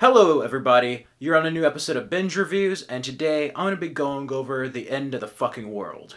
Hello, everybody. You're on a new episode of Binge Reviews, and today I'm going to be going over the end of the fucking world.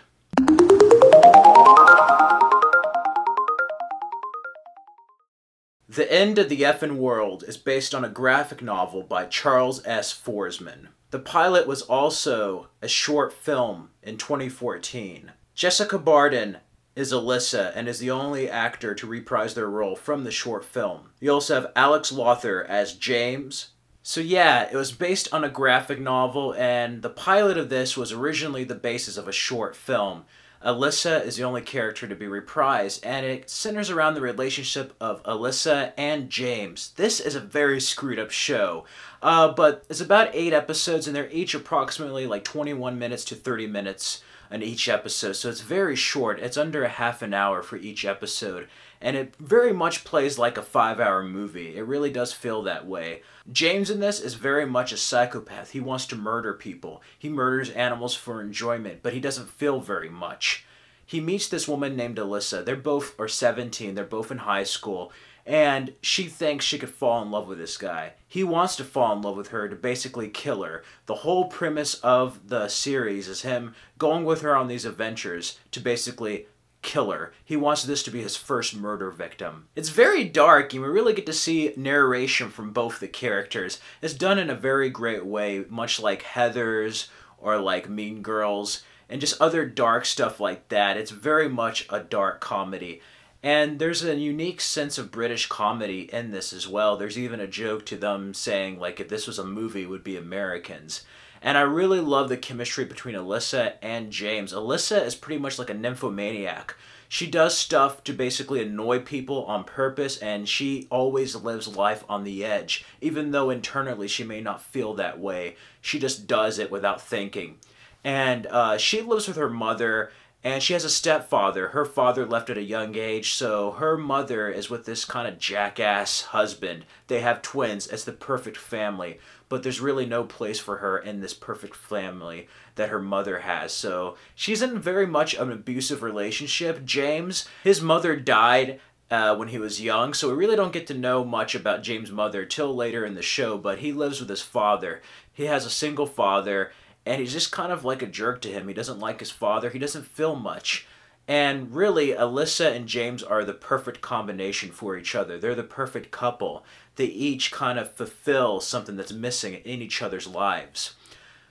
The End of the Effin' World is based on a graphic novel by Charles S. Forsman. The pilot was also a short film in 2014. Jessica Barden is Alyssa and is the only actor to reprise their role from the short film. You also have Alex Lawther as James. So yeah, it was based on a graphic novel and the pilot of this was originally the basis of a short film. Alyssa is the only character to be reprised, and it centers around the relationship of Alyssa and James. This is a very screwed up show, uh, but it's about eight episodes, and they're each approximately like 21 minutes to 30 minutes in each episode, so it's very short. It's under a half an hour for each episode, and it very much plays like a five hour movie. It really does feel that way. James in this is very much a psychopath. He wants to murder people, he murders animals for enjoyment, but he doesn't feel very much. He meets this woman named Alyssa. They're both are 17, they're both in high school, and she thinks she could fall in love with this guy. He wants to fall in love with her to basically kill her. The whole premise of the series is him going with her on these adventures to basically kill her. He wants this to be his first murder victim. It's very dark, and we really get to see narration from both the characters. It's done in a very great way, much like Heathers or like Mean Girls and just other dark stuff like that. It's very much a dark comedy. And there's a unique sense of British comedy in this as well. There's even a joke to them saying, like, if this was a movie, it would be Americans. And I really love the chemistry between Alyssa and James. Alyssa is pretty much like a nymphomaniac. She does stuff to basically annoy people on purpose, and she always lives life on the edge. Even though internally she may not feel that way, she just does it without thinking. And uh, she lives with her mother and she has a stepfather. Her father left at a young age, so her mother is with this kind of jackass husband. They have twins. It's the perfect family, but there's really no place for her in this perfect family that her mother has. So she's in very much an abusive relationship. James, his mother died uh, when he was young, so we really don't get to know much about James' mother till later in the show, but he lives with his father. He has a single father, and he's just kind of like a jerk to him. He doesn't like his father. He doesn't feel much. And really, Alyssa and James are the perfect combination for each other. They're the perfect couple. They each kind of fulfill something that's missing in each other's lives.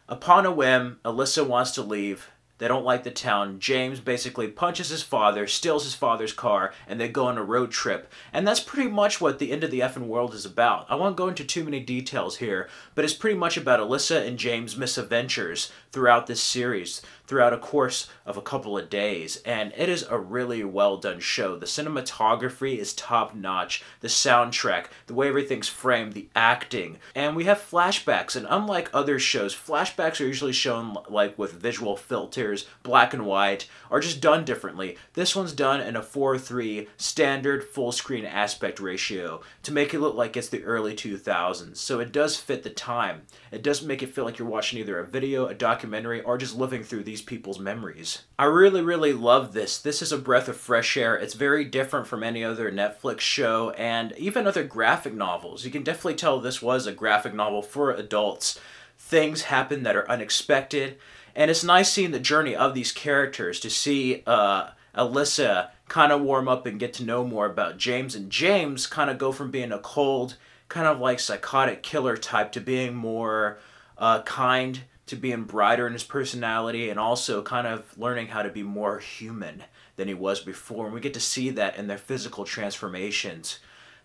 Upon a whim, Alyssa wants to leave. They don't like the town. James basically punches his father, steals his father's car, and they go on a road trip. And that's pretty much what the end of the effing world is about. I won't go into too many details here, but it's pretty much about Alyssa and James' misadventures throughout this series, throughout a course of a couple of days. And it is a really well done show. The cinematography is top notch, the soundtrack, the way everything's framed, the acting. And we have flashbacks, and unlike other shows, flashbacks are usually shown like with visual filters black and white, are just done differently. This one's done in a 4-3 standard full screen aspect ratio to make it look like it's the early 2000s. So it does fit the time. It does make it feel like you're watching either a video, a documentary, or just living through these people's memories. I really, really love this. This is a breath of fresh air. It's very different from any other Netflix show and even other graphic novels. You can definitely tell this was a graphic novel for adults. Things happen that are unexpected and it's nice seeing the journey of these characters to see uh, Alyssa kind of warm up and get to know more about James, and James kind of go from being a cold, kind of like psychotic killer type to being more uh, kind, to being brighter in his personality, and also kind of learning how to be more human than he was before. And we get to see that in their physical transformations.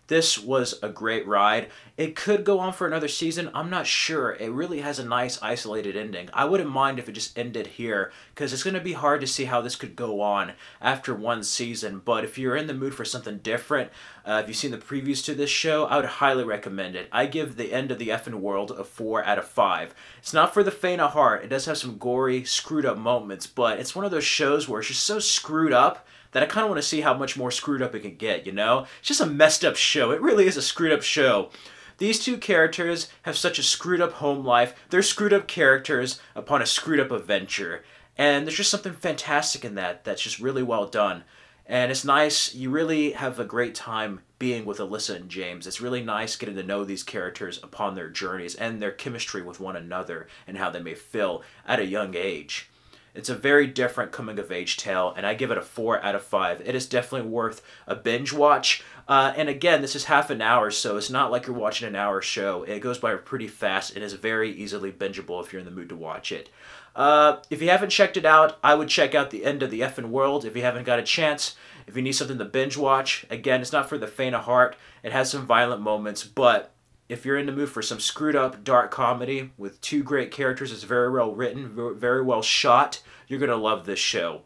This was a great ride. It could go on for another season. I'm not sure. It really has a nice isolated ending. I wouldn't mind if it just ended here because it's going to be hard to see how this could go on after one season. But if you're in the mood for something different, uh, if you've seen the previews to this show, I would highly recommend it. I give the end of the effing world a 4 out of 5. It's not for the faint of heart. It does have some gory, screwed up moments, but it's one of those shows where it's just so screwed up that I kind of want to see how much more screwed up it can get, you know? It's just a messed up show. It really is a screwed up show. These two characters have such a screwed up home life. They're screwed up characters upon a screwed up adventure. And there's just something fantastic in that that's just really well done. And it's nice. You really have a great time being with Alyssa and James. It's really nice getting to know these characters upon their journeys and their chemistry with one another and how they may feel at a young age. It's a very different coming of age tale, and I give it a 4 out of 5. It is definitely worth a binge watch. Uh, and again, this is half an hour, so it's not like you're watching an hour show. It goes by pretty fast and is very easily bingeable if you're in the mood to watch it. Uh, if you haven't checked it out, I would check out the end of the effing world if you haven't got a chance. If you need something to binge watch, again, it's not for the faint of heart. It has some violent moments, but if you're in the mood for some screwed up dark comedy with two great characters, it's very well written, very well shot, you're going to love this show.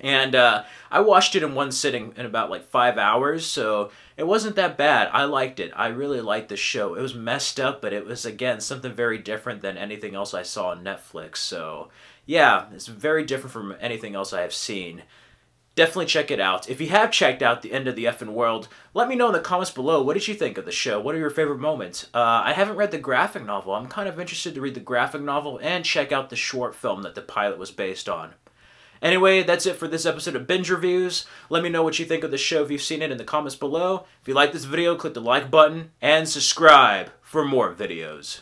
And uh, I watched it in one sitting in about like five hours, so it wasn't that bad. I liked it. I really liked the show. It was messed up, but it was, again, something very different than anything else I saw on Netflix. So, yeah, it's very different from anything else I have seen definitely check it out. If you have checked out The End of the Effin' World, let me know in the comments below what did you think of the show? What are your favorite moments? Uh, I haven't read the graphic novel. I'm kind of interested to read the graphic novel and check out the short film that the pilot was based on. Anyway, that's it for this episode of Binge Reviews. Let me know what you think of the show if you've seen it in the comments below. If you like this video, click the like button and subscribe for more videos.